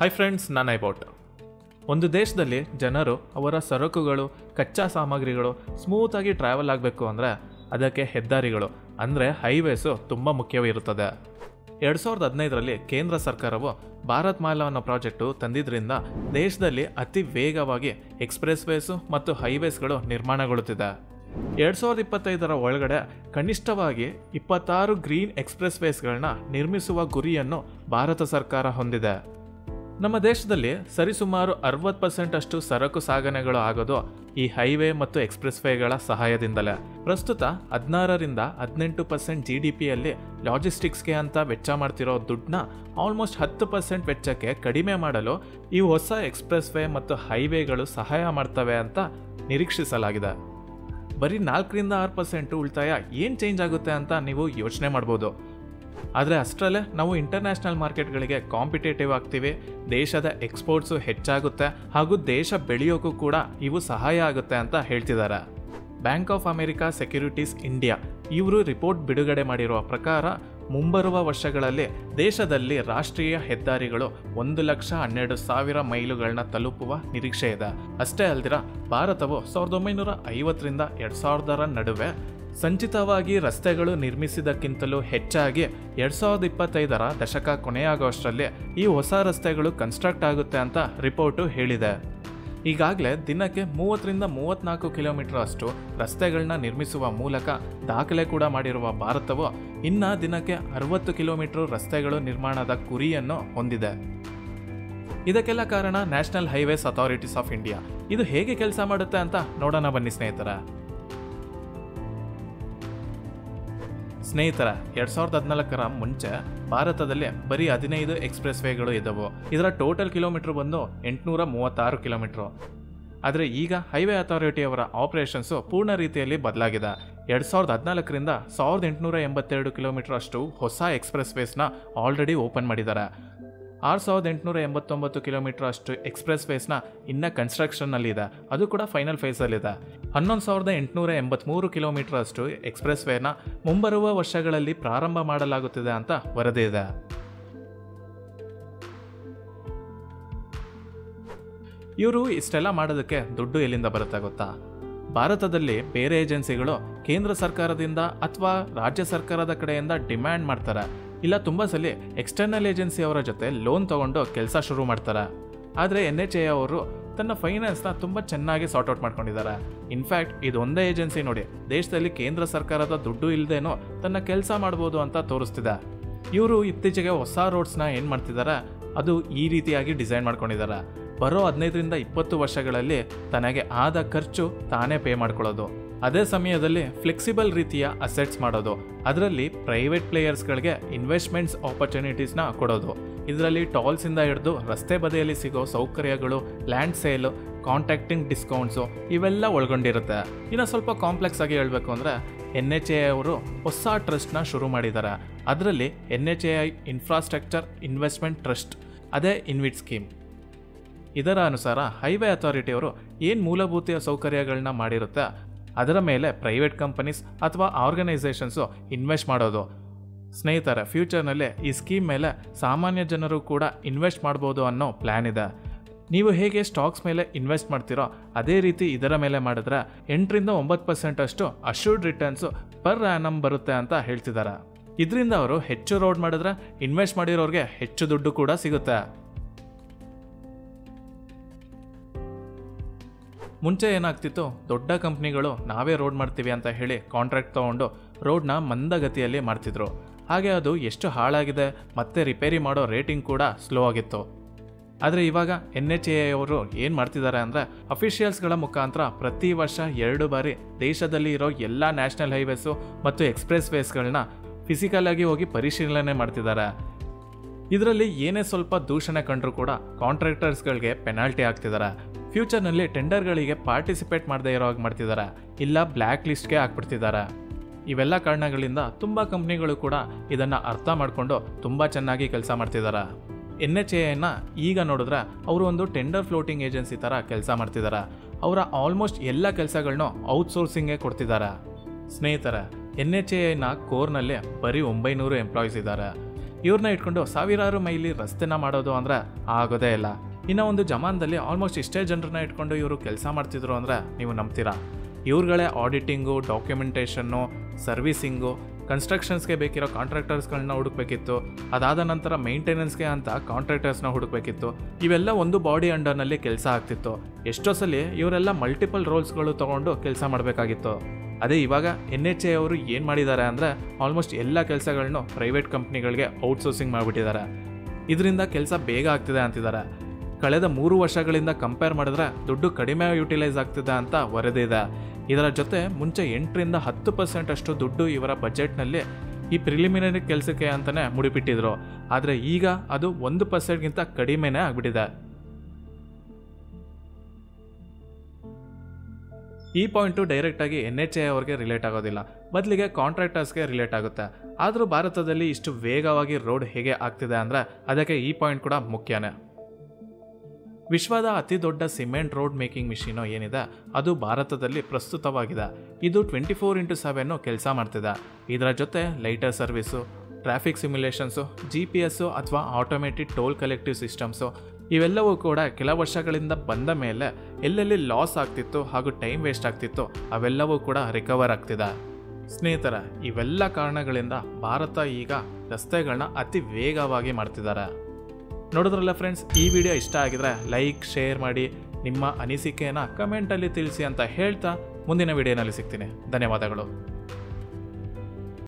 Hi friends ನಾನು ಐಬೌಟ್ ಒಂದು ದೇಶದಲ್ಲಿ ಜನರು ಅವರ ಸರಕುಗಳು, ಕಚ್ಚಾ ಸಾಮಗ್ರಿಗಳು ಸ್ಮೂತಾಗಿ ಟ್ರಾವೆಲ್ ಆಗಬೇಕು ಅಂದರೆ ಅದಕ್ಕೆ ಹೆದ್ದಾರಿಗಳು, ಅಂದರೆ ಹೈವೇಸು ತುಂಬ ಮುಖ್ಯವಿರುತ್ತದೆ ಎರಡು ಸಾವಿರದ ಹದಿನೈದರಲ್ಲಿ ಕೇಂದ್ರ ಸರ್ಕಾರವು ಭಾರತ್ ಮಾಲಾ ಅನ್ನೋ ಪ್ರಾಜೆಕ್ಟು ತಂದಿದ್ದರಿಂದ ದೇಶದಲ್ಲಿ ಅತಿ ವೇಗವಾಗಿ ಎಕ್ಸ್ಪ್ರೆಸ್ ವೇಸು ಮತ್ತು ಹೈವೇಸ್ಗಳು ನಿರ್ಮಾಣಗೊಳ್ಳುತ್ತಿದೆ. ಎರಡು ಸಾವಿರದ ಇಪ್ಪತ್ತೈದರ ಒಳಗಡೆ ಕನಿಷ್ಠವಾಗಿ ಇಪ್ಪತ್ತಾರು ಗ್ರೀನ್ ಎಕ್ಸ್ಪ್ರೆಸ್ ವೇಸ್ಗಳನ್ನ ನಿರ್ಮಿಸುವ ಗುರಿಯನ್ನು ಭಾರತ ಸರ್ಕಾರ ಹೊಂದಿದೆ. ನಮ್ಮ ದೇಶದಲ್ಲಿ ಸರಿಸುಮಾರು ಅರವತ್ತು ಪರ್ಸೆಂಟ್ ಅಷ್ಟು ಸರಕು ಸಾಗಣೆಗಳು ಆಗೋದು ಈ ಹೈವೇ ಮತ್ತು ಎಕ್ಸ್ಪ್ರೆಸ್ ವೇಗಳ ಸಹಾಯದಿಂದಲೇ. ಪ್ರಸ್ತುತ ಹದಿನಾರರಿಂದ ಹದಿನೆಂಟು ಪರ್ಸೆಂಟ್ ಜಿ ಡಿ ಪಿಯಲ್ಲಿ ಲಾಜಿಸ್ಟಿಕ್ಸ್ಗೆ ಅಂತ ವೆಚ್ಚ ಮಾಡ್ತಿರೋ ದುಡ್ಡನ್ನ ಆಲ್ಮೋಸ್ಟ್ ಹತ್ತು ಪರ್ಸೆಂಟ್ ವೆಚ್ಚಕ್ಕೆ ಕಡಿಮೆ ಮಾಡಲು ಈ ಹೊಸ ಎಕ್ಸ್ಪ್ರೆಸ್ ವೇ ಮತ್ತು ಹೈವೇಗಳು ಸಹಾಯ ಮಾಡ್ತವೆ ಅಂತ ನಿರೀಕ್ಷಿಸಲಾಗಿದೆ. ಬರೀ ನಾಲ್ಕರಿಂದ ಆರು ಪರ್ಸೆಂಟು ಉಳಿತಾಯ ಏನು ಚೇಂಜ್ ಆಗುತ್ತೆ ಅಂತ ನೀವು ಯೋಚನೆ ಮಾಡ್ಬೋದು. ಆದರೆ ಅಷ್ಟರಲ್ಲೇ ನಾವು ಇಂಟರ್ನ್ಯಾಷನಲ್ ಮಾರ್ಕೆಟ್ಗಳಿಗೆ ಕಾಂಪಿಟೇಟಿವ್ ಆಗ್ತೀವಿ. ದೇಶದ ಎಕ್ಸ್ಪೋರ್ಟ್ಸು ಹೆಚ್ಚಾಗುತ್ತೆ ಹಾಗೂ ದೇಶ ಬೆಳೆಯೋಕ್ಕೂ ಕೂಡ ಇವು ಸಹಾಯ ಆಗುತ್ತೆ ಅಂತ ಹೇಳ್ತಿದ್ದಾರೆ Bank of America Securities India ಇವರು ರಿಪೋರ್ಟ್ ಬಿಡುಗಡೆ ಮಾಡಿರುವ ಪ್ರಕಾರ ಮುಂಬರುವ ವರ್ಷಗಳಲ್ಲಿ ದೇಶದಲ್ಲಿ ರಾಷ್ಟ್ರೀಯ ಹೆದ್ದಾರಿಗಳು ಒಂದು ಲಕ್ಷ ಹನ್ನೆರಡು ಸಾವಿರ ಮೈಲುಗಳನ್ನ ತಲುಪುವ ನಿರೀಕ್ಷೆ ಇದೆ. ಅಷ್ಟೇ ಅಲ್ದಿರ ಭಾರತವು ಸಾವಿರದ ಒಂಬೈನೂರ ಐವತ್ತರಿಂದ ಎರಡು ಸಾವಿರದರ ನಡುವೆ ಸಂಚಿತವಾಗಿ ರಸ್ತೆಗಳು ನಿರ್ಮಿಸಿದಕ್ಕಿಂತಲೂ ಹೆಚ್ಚಾಗಿ ಎರಡು ಸಾವಿರದ ಇಪ್ಪತ್ತೈದರ ದಶಕ ಕೊನೆಯಾಗುವಷ್ಟರಲ್ಲಿ ಈ ಹೊಸ ರಸ್ತೆಗಳು ಕನ್ಸ್ಟ್ರಕ್ಟ್ ಆಗುತ್ತೆ ಅಂತ ರಿಪೋರ್ಟು ಹೇಳಿದೆ. ಈಗಾಗಲೇ ದಿನಕ್ಕೆ ಮೂವತ್ತರಿಂದ ಮೂವತ್ತ್ನಾಲ್ಕು ಕಿಲೋಮೀಟರ್ ಅಷ್ಟು ರಸ್ತೆಗಳನ್ನ ನಿರ್ಮಿಸುವ ಮೂಲಕ ದಾಖಲೆ ಕೂಡ ಮಾಡಿರುವ ಭಾರತವು ಇನ್ನ ದಿನಕ್ಕೆ ಅರವತ್ತು ಕಿಲೋಮೀಟರ್ ರಸ್ತೆಗಳು ನಿರ್ಮಾಣದ ಗುರಿಯನ್ನು ಹೊಂದಿದೆ. ಇದಕ್ಕೆಲ್ಲ ಕಾರಣ National Highways Authorities of India ಇದು ಹೇಗೆ ಕೆಲಸ ಮಾಡುತ್ತೆ ಅಂತ ನೋಡೋಣ ಬನ್ನಿ ಸ್ನೇಹಿತರ. ಸ್ನೇಹಿತರ, ಎರಡ್ ಸಾವಿರದ ಹದಿನಾಲ್ಕರ ಮುಂಚೆ ಭಾರತದಲ್ಲಿ ಬರೀ ಹದಿನೈದು ಎಕ್ಸ್ಪ್ರೆಸ್ ವೇಗಳು ಇದ್ದವು. ಇದರ ಟೋಟಲ್ ಕಿಲೋಮೀಟರ್ ಬಂದು ಎಂಟುನೂರ ಮೂವತ್ತಾರು ಕಿಲೋಮೀಟರ್. ಆದರೆ ಈಗ ಹೈವೇ ಅಥಾರಿಟಿಯವರ ಆಪರೇಷನ್ಸು ಪೂರ್ಣ ರೀತಿಯಲ್ಲಿ ಬದಲಾಗಿದೆ. ಎರಡು ಸಾವಿರದ ಹದಿನಾಲ್ಕರಿಂದ ಸಾವಿರದ ಎಂಟುನೂರ ಎಂಬತ್ತೆರಡು ಕಿಲೋಮೀಟರ್ ಅಷ್ಟು ಹೊಸ ಎಕ್ಸ್ಪ್ರೆಸ್ ವೇಸ್ನ ಆಲ್ರೆಡಿ ಓಪನ್ ಮಾಡಿದ್ದಾರೆ. ಆರು ಸಾವಿರದ ಎಂಟುನೂರ ಎಂಬತ್ತೊಂಬತ್ತು ಕಿಲೋಮೀಟರ್ ಅಷ್ಟು ಎಕ್ಸ್ಪ್ರೆಸ್ ವೇಸ್ನ ಇನ್ನೂ ಕನ್ಸ್ಟ್ರಕ್ಷನ್ನಲ್ಲಿದೆ. ಅದು ಕೂಡ ಫೈನಲ್ ಫೇಸಲ್ಲಿದೆ. ಹನ್ನೊಂದು ಸಾವಿರದ ಎಂಟುನೂರ ಎಂಬತ್ತ್ಮೂರು ಕಿಲೋಮೀಟರ್ ಅಷ್ಟು ಎಕ್ಸ್ಪ್ರೆಸ್ ವೇನ ಮುಂಬರುವ ವರ್ಷಗಳಲ್ಲಿ ಪ್ರಾರಂಭ ಮಾಡಲಾಗುತ್ತಿದೆ ಅಂತ ವರದಿ ಇದೆ. ಇವರು ಇಷ್ಟೆಲ್ಲ ಮಾಡೋದಕ್ಕೆ ದುಡ್ಡು ಎಲ್ಲಿಂದ ಬರುತ್ತೆ ಗೊತ್ತಾ? ಭಾರತದಲ್ಲಿ ಬೇರೆ ಏಜೆನ್ಸಿಗಳು ಕೇಂದ್ರ ಸರ್ಕಾರದಿಂದ ಅಥವಾ ರಾಜ್ಯ ಸರ್ಕಾರದ ಕಡೆಯಿಂದ ಡಿಮ್ಯಾಂಡ್ ಮಾಡ್ತಾರೆ. ಇಲ್ಲ ತುಂಬ ಸಲ ಎಕ್ಸ್ಟರ್ನಲ್ ಏಜೆನ್ಸಿ ಅವರ ಜೊತೆ ಲೋನ್ ತಗೊಂಡು ಕೆಲಸ ಶುರು ಮಾಡ್ತಾರೆ. ಆದರೆ ಎನ್ ಎಚ್ ಎ ಅವರು ತನ್ನ ಫೈನಾನ್ಸ್ನ ತುಂಬ ಚೆನ್ನಾಗಿ ಸಾರ್ಟ್ ಔಟ್ ಮಾಡ್ಕೊಂಡಿದ್ದಾರೆ. ಇನ್ಫ್ಯಾಕ್ಟ್ ಇದೊಂದೇ ಏಜೆನ್ಸಿ ನೋಡಿ, ದೇಶದಲ್ಲಿ ಕೇಂದ್ರ ಸರ್ಕಾರದ ದುಡ್ಡು ಇಲ್ಲದೇನೋ ತನ್ನ ಕೆಲಸ ಮಾಡ್ಬೋದು ಅಂತ ತೋರಿಸ್ತಿದೆ. ಇವರು ಇತ್ತೀಚೆಗೆ ಹೊಸ ರೋಡ್ಸ್ನ ಏನು ಮಾಡ್ತಿದ್ದಾರೆ, ಅದು ಈ ರೀತಿಯಾಗಿ ಡಿಸೈನ್ ಮಾಡ್ಕೊಂಡಿದ್ದಾರೆ. ಬರೋ ಹದಿನೈದರಿಂದ ಇಪ್ಪತ್ತು ವರ್ಷಗಳಲ್ಲಿ ತನಗೆ ಆದ ಖರ್ಚು ತಾನೇ ಪೇ ಮಾಡ್ಕೊಳ್ಳೋದು. ಅದೇ ಸಮಯದಲ್ಲಿ ಫ್ಲೆಕ್ಸಿಬಲ್ ರೀತಿಯ ಅಸೆಟ್ಸ್ ಮಾಡೋದು. ಅದರಲ್ಲಿ ಪ್ರೈವೇಟ್ ಪ್ಲೇಯರ್ಸ್ಗಳಿಗೆ ಇನ್ವೆಸ್ಟ್ಮೆಂಟ್ಸ್ ಆಪರ್ಚುನಿಟೀಸ್ನ ಕೊಡೋದು. ಇದರಲ್ಲಿ ಟಾಲ್ಸಿಂದ ಹಿಡಿದು ರಸ್ತೆ ಬದಿಯಲ್ಲಿ ಸಿಗೋ ಸೌಕರ್ಯಗಳು ಲ್ಯಾಂಡ್ ಸೇಲು ಕಾಂಟ್ಯಾಕ್ಟಿಂಗ್ ಡಿಸ್ಕೌಂಟ್ಸು ಇವೆಲ್ಲ ಒಳಗೊಂಡಿರುತ್ತೆ. ಇನ್ನು ಸ್ವಲ್ಪ ಕಾಂಪ್ಲೆಕ್ಸ್ ಆಗಿ ಹೇಳಬೇಕು ಅಂದರೆ ಎನ್ ಎಚ್ ಎ ಅವರು ಹೊಸ ಟ್ರಸ್ಟ್ನ ಶುರು ಮಾಡಿದ್ದಾರೆ ಅದರಲ್ಲಿ N H A I infrastructure investment trust ಅದೇ ಇನ್ವಿಟ್ ಸ್ಕೀಮ್ ಇದರ ಅನುಸಾರ ಹೈವೇ ಅಥಾರಿಟಿಯವರು ಏನು ಮೂಲಭೂತ ಸೌಕರ್ಯಗಳನ್ನ ಮಾಡಿರುತ್ತೆ ಅದರ ಮೇಲೆ ಪ್ರೈವೇಟ್ ಕಂಪನೀಸ್ ಅಥವಾ ಆರ್ಗನೈಸೇಷನ್ಸು ಇನ್ವೆಸ್ಟ್ ಮಾಡೋದು. ಸ್ನೇಹಿತರ ಫ್ಯೂಚರ್ನಲ್ಲಿ ಈ ಸ್ಕೀಮ್ ಮೇಲೆ ಸಾಮಾನ್ಯ ಜನರು ಕೂಡ ಇನ್ವೆಸ್ಟ್ ಮಾಡ್ಬೋದು ಅನ್ನೋ ಪ್ಲ್ಯಾನ್ ಇದೆ. ನೀವು ಹೇಗೆ ಸ್ಟಾಕ್ಸ್ ಮೇಲೆ ಇನ್ವೆಸ್ಟ್ ಮಾಡ್ತೀರೋ ಅದೇ ರೀತಿ ಇದರ ಮೇಲೆ ಮಾಡಿದ್ರೆ ಎಂಟರಿಂದ ಒಂಬತ್ತು ಪರ್ಸೆಂಟ್ ಅಷ್ಟು ಅಶ್ಯೂರ್ಡ್ ರಿಟರ್ನ್ಸು ಪರ್ ಆ್ಯನಮ್ ಬರುತ್ತೆ ಅಂತ ಹೇಳ್ತಿದ್ದಾರೆ. ಇದರಿಂದ ಅವರು ಹೆಚ್ಚು ರೋಡ್ ಮಾಡಿದ್ರೆ ಇನ್ವೆಸ್ಟ್ ಮಾಡಿರೋರಿಗೆ ಹೆಚ್ಚು ದುಡ್ಡು ಕೂಡ ಸಿಗುತ್ತೆ. ಮುಂಚೆ ಏನಾಗ್ತಿತ್ತು? ದೊಡ್ಡ ಕಂಪ್ನಿಗಳು ನಾವೇ ರೋಡ್ ಮಾಡ್ತೀವಿ ಅಂತ ಹೇಳಿ ಕಾಂಟ್ರಾಕ್ಟ್ ತೊಗೊಂಡು ರೋಡ್ನ ಮಂದಗತಿಯಲ್ಲಿ ಮಾಡ್ತಿದ್ರು. ಹಾಗೆ ಅದು ಎಷ್ಟು ಹಾಳಾಗಿದೆ, ಮತ್ತೆ ರಿಪೇರಿ ಮಾಡೋ ರೇಟಿಂಗ್ ಕೂಡ ಸ್ಲೋ ಆಗಿತ್ತು. ಆದರೆ ಇವಾಗ ಎನ್ ಎಚ್ ಎ ಅವರು ಏನು ಮಾಡ್ತಿದ್ದಾರೆ ಅಂದರೆ ಅಫಿಷಿಯಲ್ಸ್ಗಳ ಮುಖಾಂತರ ಪ್ರತಿ ವರ್ಷ ಎರಡು ಬಾರಿ ದೇಶದಲ್ಲಿ ಇರೋ ಎಲ್ಲ ನ್ಯಾಷನಲ್ ಹೈವೇಸು ಮತ್ತು ಎಕ್ಸ್ಪ್ರೆಸ್ ವೇಸ್ಗಳನ್ನ ಫಿಸಿಕಲ್ ಆಗಿ ಹೋಗಿ ಪರಿಶೀಲನೆ ಮಾಡ್ತಿದ್ದಾರೆ. ಇದರಲ್ಲಿ ಏನೇ ಸ್ವಲ್ಪ ದೂಷಣೆ ಕಂಡರೂ ಕೂಡ ಕಾಂಟ್ರಾಕ್ಟರ್ಸ್ಗಳಿಗೆ ಪೆನಾಲ್ಟಿ ಆಗ್ತಿದ್ದಾರೆ ಫ್ಯೂಚರ್ನಲ್ಲಿ ಟೆಂಡರ್ಗಳಿಗೆ ಪಾರ್ಟಿಸಿಪೇಟ್ ಮಾಡದೇ ಇರೋ ಹಾಗೆ ಮಾಡ್ತಿದ್ದಾರೆ ಇಲ್ಲ, ಬ್ಲ್ಯಾಕ್ ಲಿಸ್ಟ್ಗೆ ಹಾಕ್ಬಿಡ್ತಿದ್ದಾರೆ ಇವೆಲ್ಲ ಕಾರಣಗಳಿಂದ ತುಂಬ ಕಂಪ್ನಿಗಳು ಕೂಡ ಇದನ್ನು ಅರ್ಥ ಮಾಡಿಕೊಂಡು ತುಂಬ ಚೆನ್ನಾಗಿ ಕೆಲಸ ಮಾಡ್ತಿದ್ದಾರೆ ಎನ್ ಎಚ್ ಎನ ಈಗ ನೋಡಿದ್ರೆ ಅವರು ಒಂದು ಟೆಂಡರ್ ಫ್ಲೋಟಿಂಗ್ ಏಜೆನ್ಸಿ ಥರ ಕೆಲಸ ಮಾಡ್ತಿದ್ದಾರೆ ಅವರ ಆಲ್ಮೋಸ್ಟ್ ಎಲ್ಲ ಕೆಲಸಗಳನ್ನೂ ಔಟ್ಸೋರ್ಸಿಂಗ್ಗೆ ಕೊಡ್ತಿದ್ದಾರೆ ಸ್ನೇಹಿತರೆ ಎನ್ ಎಚ್ ಎನ ಕೋರ್ನಲ್ಲಿ ಬರೀ ಒಂಬೈನೂರು ಎಂಪ್ಲಾಯೀಸ್ ಇದ್ದಾರೆ. ಇವ್ರನ್ನ ಇಟ್ಕೊಂಡು ಸಾವಿರಾರು ಮೈಲಿ ರಸ್ತೆನ ಮಾಡೋದು ಅಂದ್ರೆ ಆಗೋದೇ ಇಲ್ಲ. ಇನ್ನು ಒಂದು ಜಮಾನದಲ್ಲಿ ಆಲ್ಮೋಸ್ಟ್ ಇಷ್ಟೇ ಜನರನ್ನ ಇಟ್ಕೊಂಡು ಇವರು ಕೆಲಸ ಮಾಡ್ತಿದ್ರು ಅಂದರೆ ನೀವು ನಂಬ್ತೀರಾ? ಇವ್ರುಗಳೇ ಆಡಿಟಿಂಗು ಡಾಕ್ಯುಮೆಂಟೇಷನ್ನು ಸರ್ವಿಸಿಂಗು ಕನ್ಸ್ಟ್ರಕ್ಷನ್ಸ್ಗೆ ಬೇಕಿರೋ ಕಾಂಟ್ರಾಕ್ಟರ್ಸ್ಗಳನ್ನ ಹುಡುಕ್ಬೇಕಿತ್ತು. ಅದಾದ ನಂತರ ಮೇಂಟೆನೆನ್ಸ್ಗೆ ಅಂತ ಕಾಂಟ್ರಾಕ್ಟರ್ಸ್ನ ಹುಡುಕ್ಬೇಕಿತ್ತು. ಇವೆಲ್ಲ ಒಂದು ಬಾಡಿ ಅಂಡರ್ನಲ್ಲಿ ಕೆಲಸ ಆಗ್ತಿತ್ತು. ಎಷ್ಟೋ ಸಲ ಇವರೆಲ್ಲ ಮಲ್ಟಿಪಲ್ ರೋಲ್ಸ್ಗಳು ತೊಗೊಂಡು ಕೆಲಸ ಮಾಡಬೇಕಾಗಿತ್ತು. ಅದೇ ಇವಾಗ ಎನ್ ಎಚ್ ಎ ಅವರು ಏನು ಮಾಡಿದ್ದಾರೆ ಅಂದರೆ ಆಲ್ಮೋಸ್ಟ್ ಎಲ್ಲ ಕೆಲಸಗಳನ್ನು ಪ್ರೈವೇಟ್ ಕಂಪ್ನಿಗಳಿಗೆ ಔಟ್ಸೋರ್ಸಿಂಗ್ ಮಾಡಿಬಿಟ್ಟಿದ್ದಾರೆ. ಇದರಿಂದ ಕೆಲಸ ಬೇಗ ಆಗ್ತಿದೆ ಅಂತಿದ್ದಾರೆ. ಕಳೆದ ಮೂರು ವರ್ಷಗಳಿಂದ ಕಂಪೇರ್ ಮಾಡಿದ್ರೆ ದುಡ್ಡು ಕಡಿಮೆ ಯುಟಿಲೈಸ್ ಆಗ್ತಿದೆ ಅಂತ ವರದಿ ಇದೆ. ಇದರ ಜೊತೆ ಮುಂಚೆ ಎಂಟರಿಂದ ಹತ್ತು ಪರ್ಸೆಂಟ್ ಅಷ್ಟು ದುಡ್ಡು ಇವರ ಬಜೆಟ್ನಲ್ಲಿ ಈ ಪ್ರಿಲಿಮಿನರಿ ಕೆಲಸಕ್ಕೆ ಅಂತಲೇ ಮುಡಿಪಿಟ್ಟಿದ್ರು. ಆದರೆ ಈಗ ಅದು ಒಂದು ಪರ್ಸೆಂಟ್ಗಿಂತ ಕಡಿಮೆನೇ ಆಗ್ಬಿಟ್ಟಿದೆ. ಈ ಪಾಯಿಂಟು ಡೈರೆಕ್ಟಾಗಿ ಎನ್ ಎಚ್ ಎ ಅವ್ರಿಗೆ ರಿಲೇಟ್ ಆಗೋದಿಲ್ಲ. ಬದಲಿಗೆ ಕಾಂಟ್ರಾಕ್ಟರ್ಸ್ಗೆ ರಿಲೇಟ್ ಆಗುತ್ತೆ. ಆದರೂ ಭಾರತದಲ್ಲಿ ಇಷ್ಟು ವೇಗವಾಗಿ ರೋಡ್ ಹೇಗೆ ಆಗ್ತಿದೆ ಅಂದರೆ ಅದಕ್ಕೆ ಈ ಪಾಯಿಂಟ್ ಕೂಡ ಮುಖ್ಯನೇ. ವಿಶ್ವದ ಅತಿ ದೊಡ್ಡ ಸಿಮೆಂಟ್ ರೋಡ್ ಮೇಕಿಂಗ್ ಮಿಷಿನು ಏನಿದೆ, ಅದು ಭಾರತದಲ್ಲಿ ಪ್ರಸ್ತುತವಾಗಿದೆ. ಇದು ಟ್ವೆಂಟಿ ಫೋರ್ ಇಂಟು ಸೆವೆನ್ನು ಕೆಲಸ ಮಾಡ್ತಿದೆ. ಇದರ ಜೊತೆ lighter service, traffic simulations, G P S ಅಥವಾ ಆಟೋಮೆಟಿಕ್ ಟೋಲ್ ಕಲೆಕ್ಟಿವ್ ಸಿಸ್ಟಮ್ಸು, ಇವೆಲ್ಲವೂ ಕೂಡ ಕೆಲ ವರ್ಷಗಳಿಂದ ಬಂದ ಮೇಲೆ ಎಲ್ಲೆಲ್ಲಿ ಲಾಸ್ ಆಗ್ತಿತ್ತು ಹಾಗೂ ಟೈಮ್ ವೇಸ್ಟ್ ಆಗ್ತಿತ್ತು, ಅವೆಲ್ಲವೂ ಕೂಡ ರಿಕವರ್ ಆಗ್ತಿದೆ. ಸ್ನೇಹಿತರ, ಇವೆಲ್ಲ ಕಾರಣಗಳಿಂದ ಭಾರತ ಈಗ ರಸ್ತೆಗಳನ್ನ ಅತಿ ವೇಗವಾಗಿ ಮಾಡ್ತಿದ್ದಾರೆ. ನೋಡಿದ್ರಲ್ಲ ಫ್ರೆಂಡ್ಸ್ ಈ ವಿಡಿಯೋ ಇಷ್ಟ ಆಗಿದ್ರೆ ಲೈಕ್ ಶೇರ್ ಮಾಡಿ ನಿಮ್ಮ ಅನಿಸಿಕೆಯನ್ನು ಕಮೆಂಟಲ್ಲಿ ತಿಳಿಸಿ ಅಂತ ಹೇಳ್ತಾ ಮುಂದಿನ ವಿಡಿಯೋನಲ್ಲಿ ಸಿಗ್ತೀನಿ. ಧನ್ಯವಾದಗಳು.